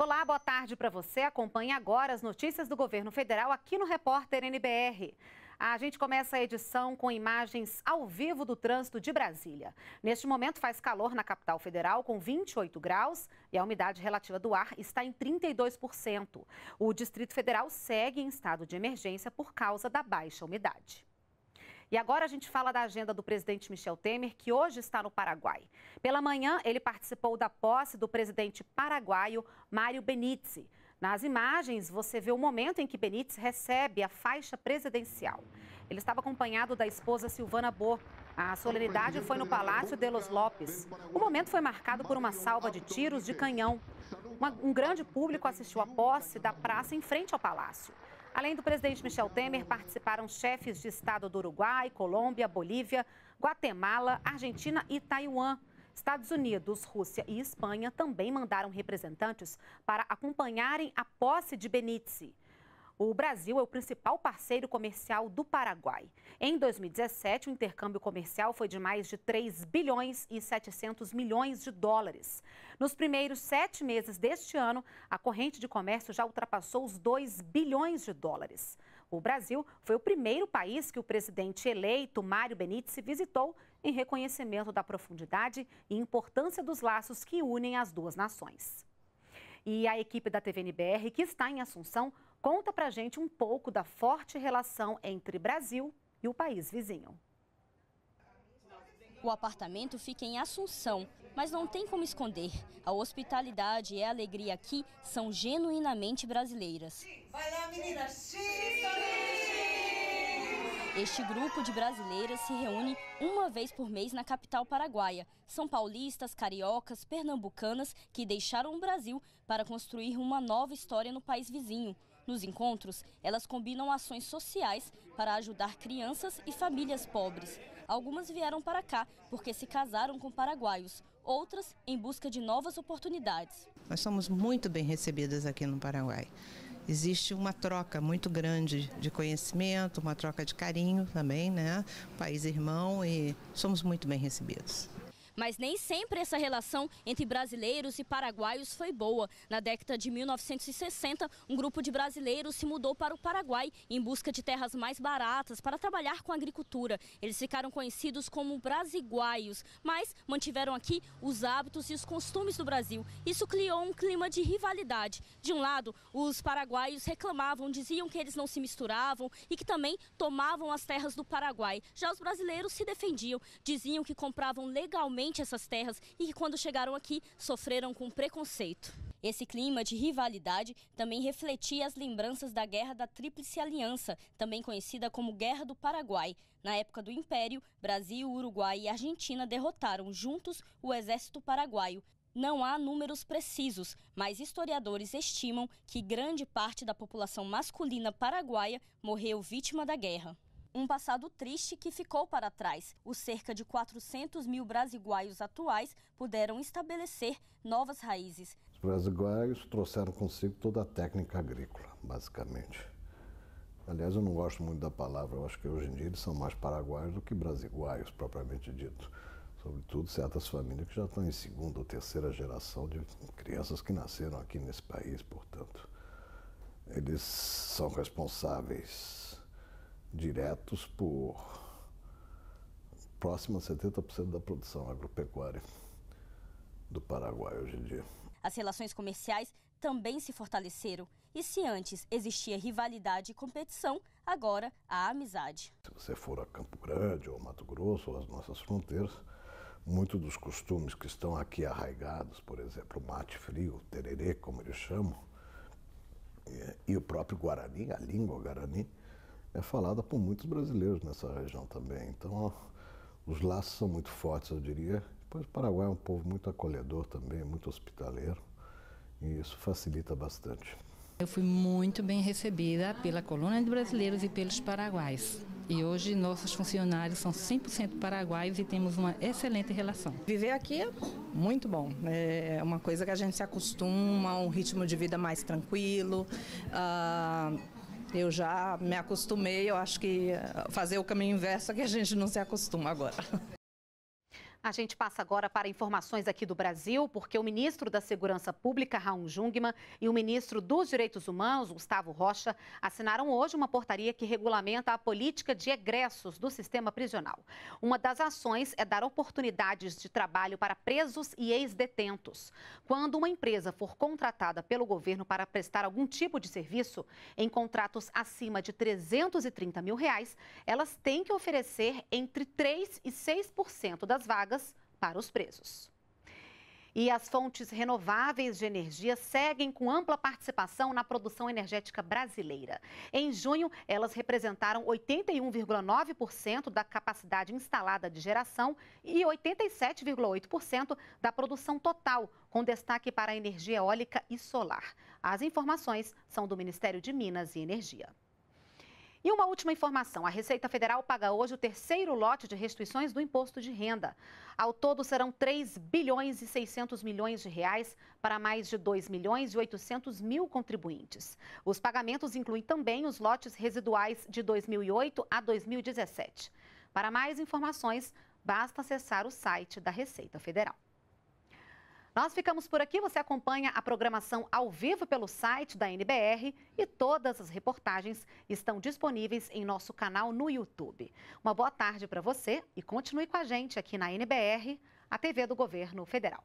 Olá, boa tarde para você. Acompanhe agora as notícias do governo federal aqui no Repórter NBR. A gente começa a edição com imagens ao vivo do trânsito de Brasília. Neste momento faz calor na capital federal com 28 graus e a umidade relativa do ar está em 32%. O Distrito Federal segue em estado de emergência por causa da baixa umidade. E agora a gente fala da agenda do presidente Michel Temer, que hoje está no Paraguai. Pela manhã, ele participou da posse do presidente paraguaio Mário Benítez. Nas imagens, você vê o momento em que Benítez recebe a faixa presidencial. Ele estava acompanhado da esposa Silvana Bo. A solenidade foi no Palácio de los Lopes. O momento foi marcado por uma salva de tiros de canhão. Uma, um grande público assistiu à posse da praça em frente ao palácio. Além do presidente Michel Temer, participaram chefes de Estado do Uruguai, Colômbia, Bolívia, Guatemala, Argentina e Taiwan. Estados Unidos, Rússia e Espanha também mandaram representantes para acompanharem a posse de Benítez. O Brasil é o principal parceiro comercial do Paraguai. Em 2017, o intercâmbio comercial foi de mais de 3 bilhões e 700 milhões de dólares. Nos primeiros sete meses deste ano, a corrente de comércio já ultrapassou os 2 bilhões de dólares. O Brasil foi o primeiro país que o presidente eleito, Mário Benítez, visitou em reconhecimento da profundidade e importância dos laços que unem as duas nações. E a equipe da TVNBR, que está em Assunção, conta pra gente um pouco da forte relação entre Brasil e o país vizinho. O apartamento fica em Assunção, mas não tem como esconder. A hospitalidade e a alegria aqui são genuinamente brasileiras. Vai lá, meninas! Sim! Este grupo de brasileiras se reúne uma vez por mês na capital paraguaia. São paulistas, cariocas, pernambucanas que deixaram o Brasil para construir uma nova história no país vizinho. Nos encontros, elas combinam ações sociais para ajudar crianças e famílias pobres. Algumas vieram para cá porque se casaram com paraguaios, outras em busca de novas oportunidades. Nós somos muito bem recebidas aqui no Paraguai. Existe uma troca muito grande de conhecimento, uma troca de carinho também, né? País irmão e somos muito bem recebidos. Mas nem sempre essa relação entre brasileiros e paraguaios foi boa. Na década de 1960, um grupo de brasileiros se mudou para o Paraguai em busca de terras mais baratas para trabalhar com agricultura. Eles ficaram conhecidos como brasiguaios, mas mantiveram aqui os hábitos e os costumes do Brasil. Isso criou um clima de rivalidade. De um lado, os paraguaios reclamavam, diziam que eles não se misturavam e que também tomavam as terras do Paraguai. Já os brasileiros se defendiam, diziam que compravam legalmente essas terras e que, quando chegaram aqui, sofreram com preconceito. Esse clima de rivalidade também refletia as lembranças da Guerra da Tríplice Aliança, também conhecida como Guerra do Paraguai. Na época do Império, Brasil, Uruguai e Argentina derrotaram juntos o exército paraguaio. Não há números precisos, mas historiadores estimam que grande parte da população masculina paraguaia morreu vítima da guerra. Um passado triste que ficou para trás. Os cerca de 400 mil brasiguaios atuais puderam estabelecer novas raízes. Os brasiguaios trouxeram consigo toda a técnica agrícola, basicamente. Aliás, eu não gosto muito da palavra, eu acho que hoje em dia eles são mais paraguaios do que brasiguaios, propriamente dito. Sobretudo certas famílias que já estão em segunda ou terceira geração de crianças que nasceram aqui nesse país, portanto. Eles são responsáveis diretos por próximo a 70% da produção agropecuária do Paraguai hoje em dia. As relações comerciais também se fortaleceram. E se antes existia rivalidade e competição, agora há amizade. Se você for a Campo Grande ou Mato Grosso ou as nossas fronteiras, muitos dos costumes que estão aqui arraigados, por exemplo, o mate frio, o tererê, como eles chamam, e o próprio Guarani, a língua Guarani, é falada por muitos brasileiros nessa região também. Então, ó, os laços são muito fortes, eu diria. Depois, o Paraguai é um povo muito acolhedor também, muito hospitaleiro, e isso facilita bastante. Eu fui muito bem recebida pela colônia de brasileiros e pelos paraguaios. E hoje nossos funcionários são 100% paraguaios e temos uma excelente relação. Viver aqui é muito bom. É uma coisa que a gente se acostuma, um ritmo de vida mais tranquilo. Uh, eu já me acostumei, eu acho que fazer o caminho inverso é que a gente não se acostuma agora. A gente passa agora para informações aqui do Brasil, porque o ministro da Segurança Pública, Raul Jungmann, e o ministro dos Direitos Humanos, Gustavo Rocha, assinaram hoje uma portaria que regulamenta a política de egressos do sistema prisional. Uma das ações é dar oportunidades de trabalho para presos e ex-detentos. Quando uma empresa for contratada pelo governo para prestar algum tipo de serviço, em contratos acima de 330 mil reais, elas têm que oferecer entre 3% e 6% das vagas para os presos. E as fontes renováveis de energia seguem com ampla participação na produção energética brasileira. Em junho, elas representaram 81,9% da capacidade instalada de geração e 87,8% da produção total, com destaque para a energia eólica e solar. As informações são do Ministério de Minas e Energia. E uma última informação: a Receita Federal paga hoje o terceiro lote de restituições do imposto de renda. Ao todo, serão 3 bilhões e 600 milhões de reais para mais de 2 milhões e 800 mil contribuintes. Os pagamentos incluem também os lotes residuais de 2008 a 2017. Para mais informações, basta acessar o site da Receita Federal. Nós ficamos por aqui. Você acompanha a programação ao vivo pelo site da NBR e todas as reportagens estão disponíveis em nosso canal no YouTube. Uma boa tarde para você e continue com a gente aqui na NBR, a TV do Governo Federal.